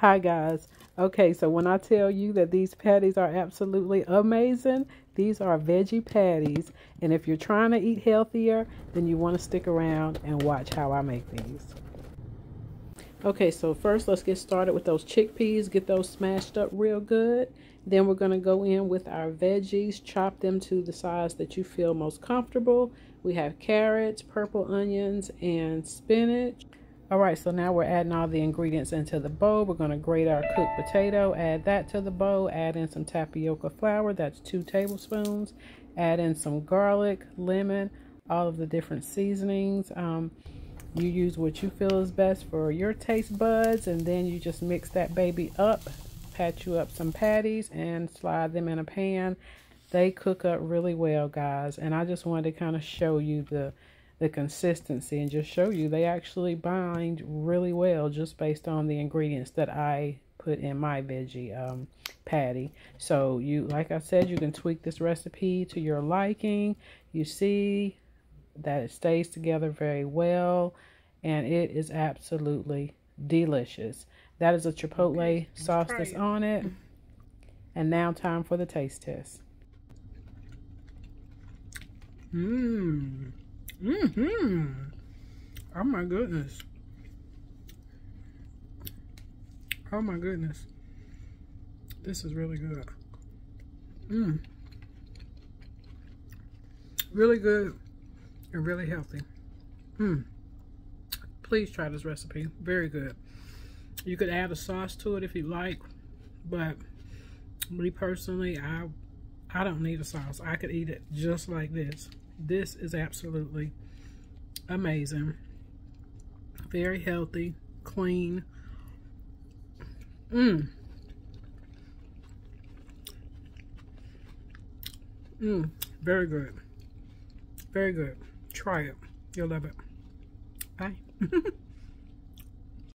Hi guys. Okay, so when I tell you that these patties are absolutely amazing, these are veggie patties. And if you're trying to eat healthier, then you want to stick around and watch how I make these. Okay, so first let's get started with those chickpeas. Get those smashed up real good. Then we're going to go in with our veggies. Chop them to the size that you feel most comfortable. We have carrots, purple onions, and spinach. All right, so now we're adding all the ingredients into the bowl. We're going to grate our cooked potato, add that to the bowl, add in some tapioca flour, that's two tablespoons. Add in some garlic, lemon, all of the different seasonings. Um, you use what you feel is best for your taste buds, and then you just mix that baby up. Pat you up some patties and slide them in a pan. They cook up really well, guys, and I just wanted to kind of show you the the consistency and just show you they actually bind really well just based on the ingredients that I put in my veggie um, patty. So you, like I said, you can tweak this recipe to your liking. You see that it stays together very well and it is absolutely delicious. That is a chipotle okay, sauce that's it. on it. And now time for the taste test. Mmm. Mm-hmm. Oh my goodness. Oh my goodness. This is really good. Mmm. Really good and really healthy. Mmm. Please try this recipe. Very good. You could add a sauce to it if you like, but me personally, I I don't need a sauce. I could eat it just like this. This is absolutely amazing. Very healthy, clean. Mmm. Mmm. Very good. Very good. Try it. You'll love it. Bye.